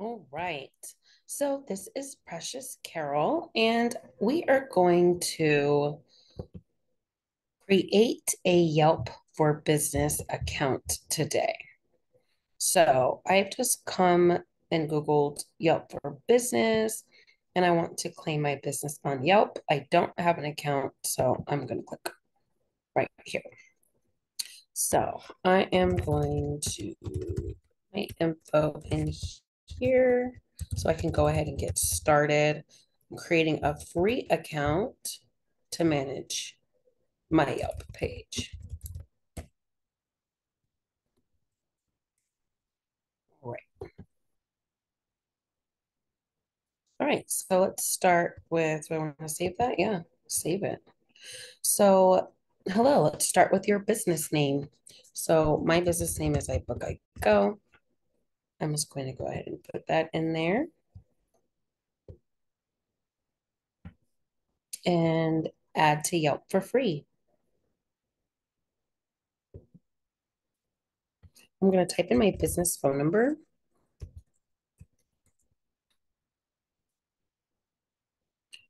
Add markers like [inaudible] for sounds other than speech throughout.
All right. So this is Precious Carol, and we are going to create a Yelp for Business account today. So I've just come and Googled Yelp for Business, and I want to claim my business on Yelp. I don't have an account, so I'm going to click right here. So I am going to my info in here so I can go ahead and get started. I'm creating a free account to manage my Yelp page. Right. All right, so let's start with, do I want to save that? Yeah, save it. So, hello, let's start with your business name. So my business name is iBook I Go. I'm just going to go ahead and put that in there. And add to Yelp for free. I'm going to type in my business phone number.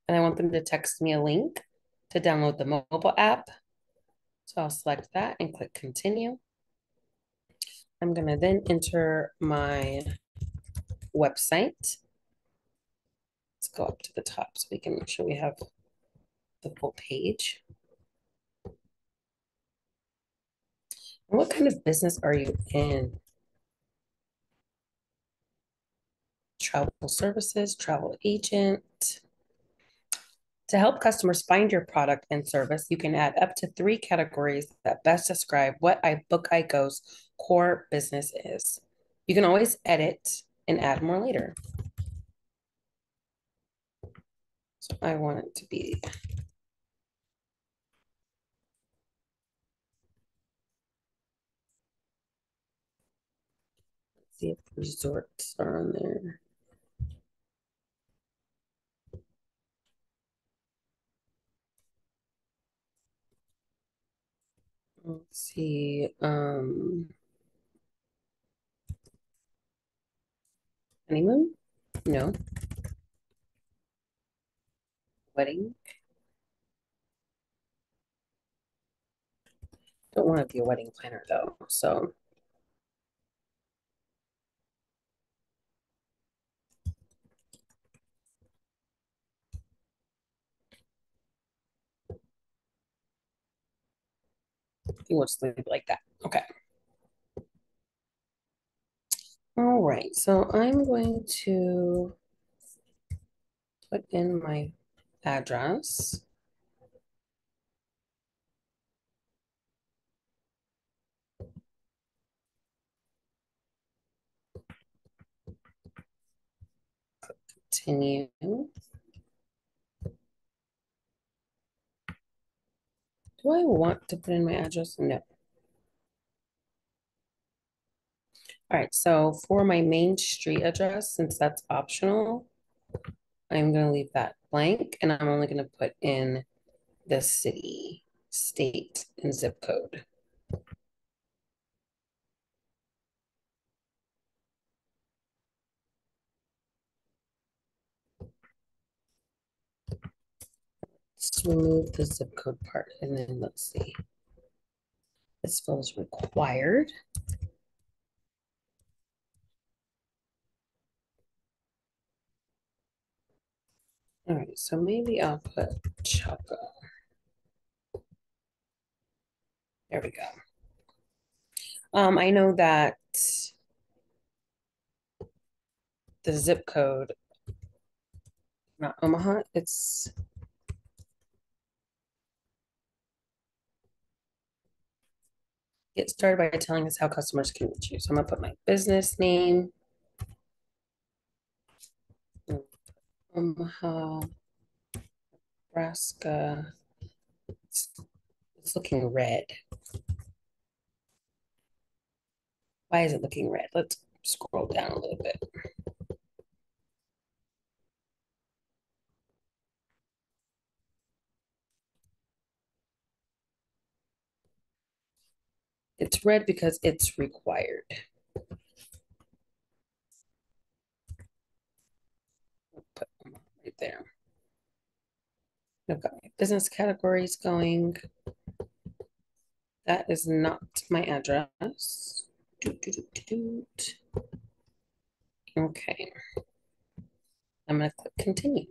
And I want them to text me a link to download the mobile app. So I'll select that and click continue. I'm going to then enter my website. Let's go up to the top so we can make sure we have the full page. What kind of business are you in? Travel services, travel agent. To help customers find your product and service, you can add up to three categories that best describe what iBookiGo's core business is. You can always edit and add more later. So I want it to be see if resorts are on there. Let's see. Um, honeymoon? No. Wedding? Don't want to be a wedding planner though, so we'll just leave it like that. Okay. All right, so I'm going to put in my address. Continue. Do I want to put in my address? No. All right, so for my main street address, since that's optional, I'm going to leave that blank and I'm only going to put in the city, state, and zip code. Remove the zip code part and then let's see. This feels required. All right, so maybe I'll put Choco. There we go. Um, I know that the zip code, not Omaha, it's get started by telling us how customers can reach you. So I'm gonna put my business name. Omaha, Nebraska. It's, it's looking red. Why is it looking red? Let's scroll down a little bit. It's red because it's required. Put them right there. I've got my business categories going. That is not my address. Doot, doot, doot, okay. I'm going to click continue.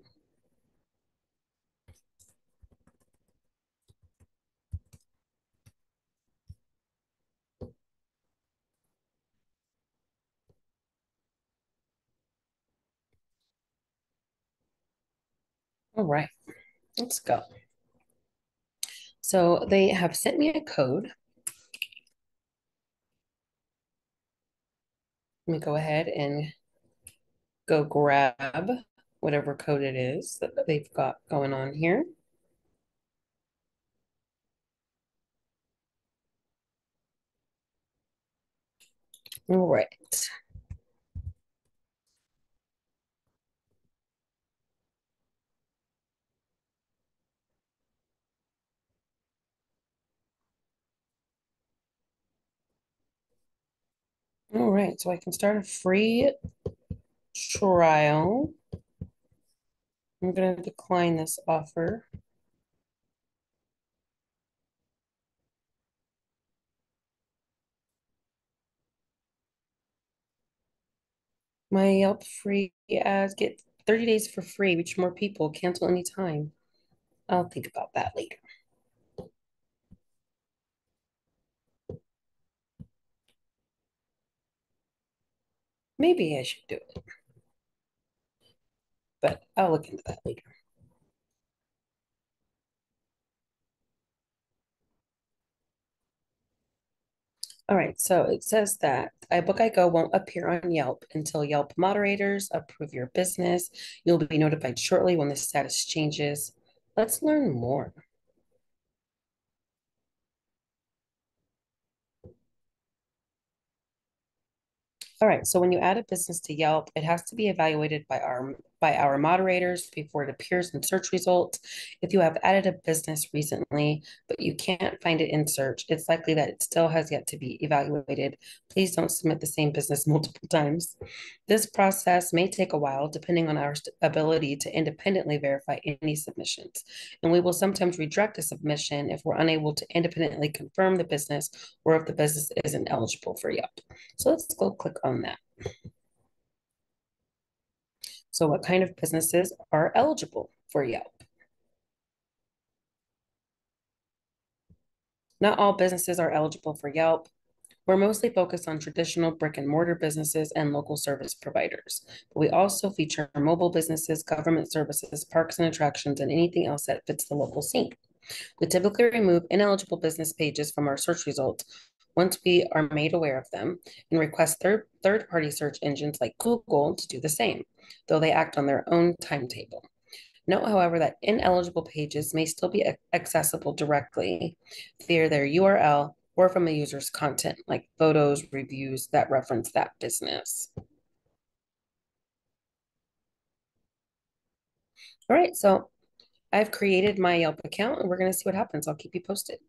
All right, let's go. So they have sent me a code. Let me go ahead and go grab whatever code it is that they've got going on here. All right. All right, so I can start a free trial. I'm going to decline this offer. My Yelp free ads get 30 days for free, reach more people, cancel anytime. I'll think about that later. Maybe I should do it. But I'll look into that later. All right, so it says that iBookiGo won't appear on Yelp until Yelp moderators approve your business. You'll be notified shortly when the status changes. Let's learn more. All right, so when you add a business to Yelp, it has to be evaluated by our by our moderators before it appears in search results. If you have added a business recently, but you can't find it in search, it's likely that it still has yet to be evaluated. Please don't submit the same business [laughs] multiple times. This process may take a while depending on our ability to independently verify any submissions. And we will sometimes reject a submission if we're unable to independently confirm the business or if the business isn't eligible for Yelp. So let's go click on that. So what kind of businesses are eligible for Yelp? Not all businesses are eligible for Yelp. We're mostly focused on traditional brick and mortar businesses and local service providers. But we also feature mobile businesses, government services, parks and attractions, and anything else that fits the local scene. We typically remove ineligible business pages from our search results once we are made aware of them and request third, third-party search engines like Google to do the same though they act on their own timetable. Note, however, that ineligible pages may still be accessible directly via their URL or from a user's content, like photos, reviews that reference that business. All right, so I've created my Yelp account and we're going to see what happens. I'll keep you posted.